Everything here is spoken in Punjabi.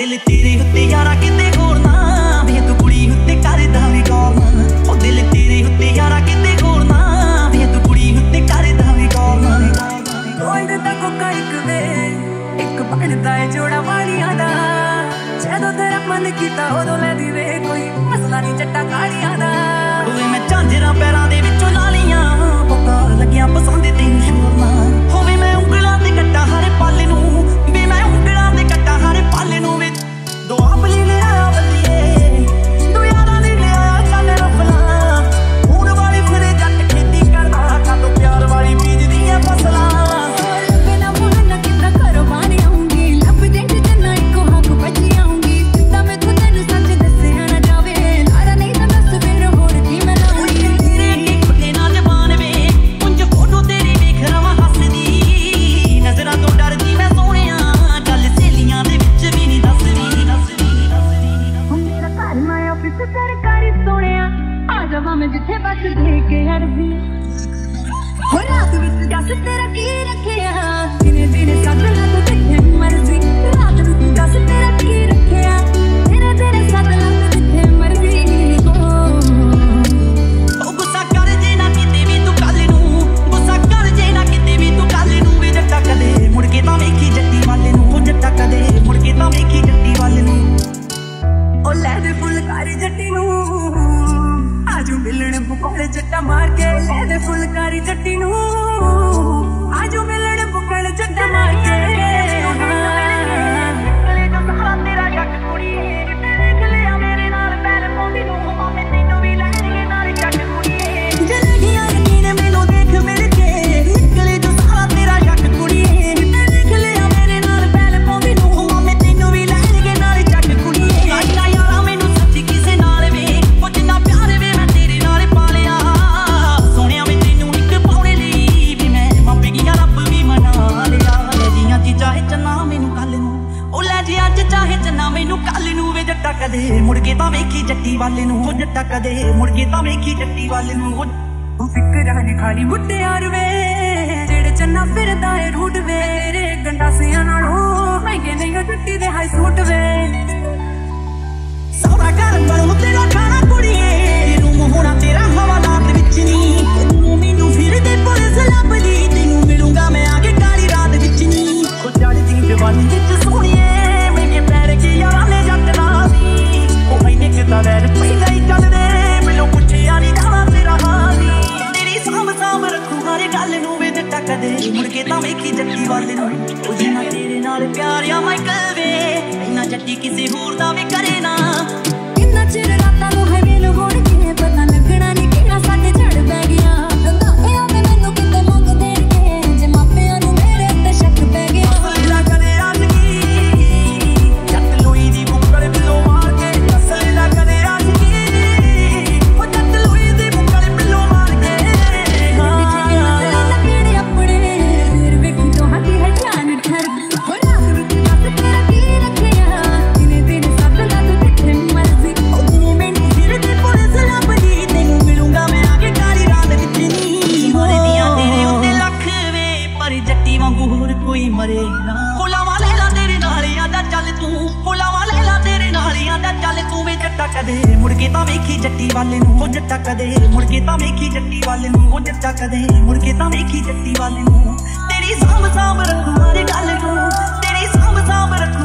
ਦਿਲ ਤੇਰੇ ਉੱਤੇ ਯਾਰਾ ਕਿਤੇ ਹੋਰ ਨਾ ਵੇ ਤੂੰ ਕੁੜੀ ਉੱਤੇ ਕਰਦਾ ਵੀ ਗੌਰ ਉਹ ਦਿਲ ਤੇਰੇ ਉੱਤੇ ਯਾਰਾ ਕਿਤੇ ਹੋਰ ਨਾ ਵੇ ਤੂੰ ਕੁੜੀ ਉੱਤੇ ਕਰਦਾ ਵੀ ਗੌਰ ਨਾ ਗੋਲਡ ਦਾ ਕੋਕਾ ਇੱਕ ਵੇ ਇੱਕ ਬਣਦਾ ਏ ਜੋੜਾ ਵਾਲੀਆਂ ਦਾ। ਜਦੋਂ ਤੇਰਾ ਮਨ ਕੀਤਾ ਉਦੋਂ ਲੈਦੀ ਵੇ ਕੋਈ। ਮਸਲਾ ਨਹੀਂ ਚੱਟਾ ਕਾੜੀਆਂ ਦਾ। ਹੱਥ ਤੇਰਾ ਕੀ ਰੱਖਿਆ? ਮੁਰਗੇ ਤਾਂ ਵੇਖੀ ਜੱਟੀ ਵਾਲੇ ਨੂੰ ਉਹ ਜੱਟਾ ਕਦੇ ਮੁਰਗੇ ਤਾਂ ਵੇਖੀ ਜੱਟੀ ਵਾਲੇ ਨੂੰ ਉਹ ਫਿਕਰ ਹੈ ਖਾਲੀ ਮੁੱਟਿਆਰ ਵੇ ਜਿਹੜੇ ਚੰਨਾ ਫਿਰਦਾ ਏ ਰੂਟ ਵੇ ਤੇਰੇ ਗੰਡਾਸਿਆਂ ਨਾਲੋਂ ਮਹਿੰਗੇ ਨਹੀਂ ਉਹ ਜੱਟੀ ਦੇ high suit you can see ਜੱਟਾ ਕਦੇ ਮੁੜ ਕੇ ਤਾਂ ਵੇਖੀ ਜੱਟੀ ਵਾਲੇ ਨੂੰ। ਉਹ ਜੱਟਾ ਕਦੇ ਮੁੜ ਕੇ ਤਾਂ ਵੇਖੀ ਜੱਟੀ ਵਾਲੇ ਨੂੰ। ਉਹ ਜੱਟਾ ਕਦੇ ਮੁੜ ਕੇ ਤਾਂ ਵੇਖੀ ਜੱਟੀ ਵਾਲੇ ਨੂੰ। ਤੇਰੀ ਸਾਂਭ ਸਾਂਭ ਰੱਖੂ ਹਰ ਗੱਲ ਨੂੰ, ਤੇਰੀ ਸਾਂਭ ਸਾਂਭ ਰੱਖੂ